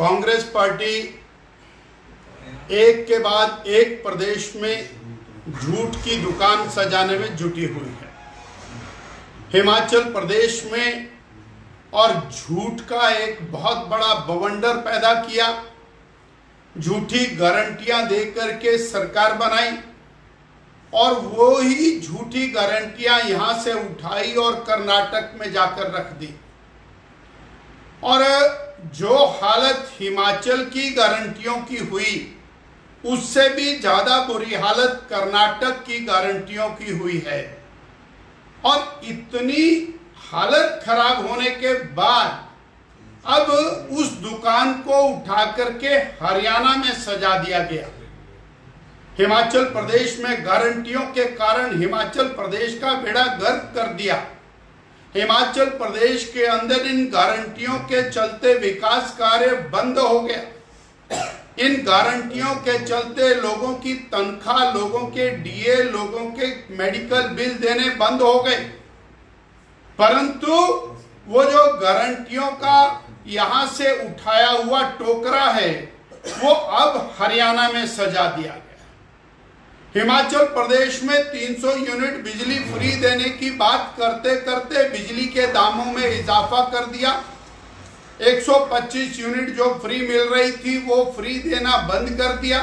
Congress party एक के बाद एक प्रदेश में झूठ की दुकान सजाने में जुटी हुई है। हिमाचल प्रदेश में और झूठ का एक बहुत बड़ा बवंडर पैदा किया, झूठी गारंटियाँ देकर के सरकार बनाई और वो ही झूठी गारंटियाँ यहाँ से उठाई और कर्नाटक में जाकर रख दी। और जो हालत हिमाचल की गारंटियों की हुई। उससे भी ज़्यादा बुरी हालत कर्नाटक की गारंटियों की हुई है। और इतनी हालत खराब होने के बाद अब उस दुकान को उठा करके हरियाणा में सजा दिया गया। हिमाचल प्रदेश में गारंटियों के कारण हिमाचल प्रदेश का बेड़ा गर्क कर दिया। हिमाचल प्रदेश के अंदर इन गारंटियों के चलते विकास कार्य बंद हो गया। इन गारंटियों के चलते लोगों की तनख्वाह, लोगों के डीए, लोगों के मेडिकल बिल देने बंद हो गए। परंतु वो जो गारंटियों का यहाँ से उठाया हुआ टोकरा है, वो अब हरियाणा में सजा दिया गया। हिमाचल प्रदेश में 300 यूनिट बिजली फ्री देने की बात करते करते बिजली के दामों में इजाफा कर दिया। 125 यूनिट जो फ्री मिल रही थी, वो फ्री देना बंद कर दिया।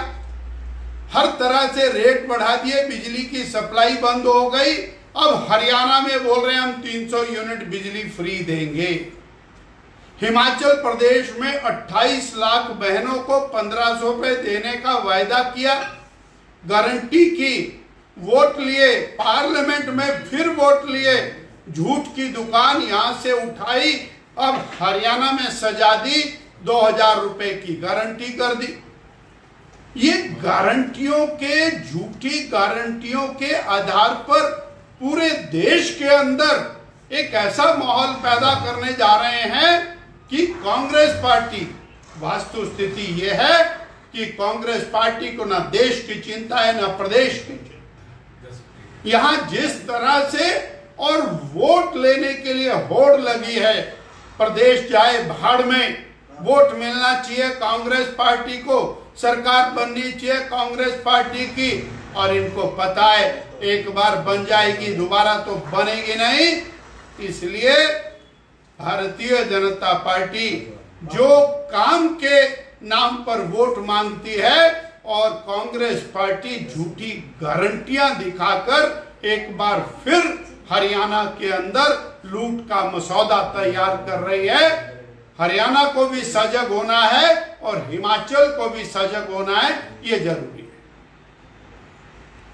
हर तरह से रेट बढ़ा दिए, बिजली की सप्लाई बंद हो गई। अब हरियाणा में बोल रहे हैं, हम 300 यूनिट बिजली फ्री देंगे। हिमाचल प्रदेश में 28 लाख बहनों को 1500 रुपए देने का वायदा किया। गारंटी की वोट लिए, पार्लियामेंट में फिर वोट लिए, झूठ की दुकान यहाँ से उठाई, अब हरियाणा में सजा दी, दो हज़ार रुपए की गारंटी कर दी। ये गारंटियों के, झूठी गारंटियों के आधार पर पूरे देश के अंदर एक ऐसा माहौल पैदा करने जा रहे हैं कि कांग्रेस पार्टी वास्तु स्थिति यह है कि कांग्रेस पार्टी को ना देश की चिंता है, ना प्रदेश की चिंता। यहाँ जिस तरह से और वोट लेने के लिए होड़ लगी है, प्रदेश जाए भाड़ में, वोट मिलना चाहिए कांग्रेस पार्टी को, सरकार बननी चाहिए कांग्रेस पार्टी की, और इनको पता है, एक बार बन जाएगी, दोबारा तो बनेगी नहीं। इसलिए भारतीय जनता पार्टी जो काम के नाम पर वोट मांगती है और कांग्रेस पार्टी झूठी गारंटियाँ दिखाकर एक बार फिर हरियाणा के अंदर लूट का मसौदा तैयार कर रही है। हरियाणा को भी सजग होना है और हिमाचल को भी सजग होना है, ये ज़रूरी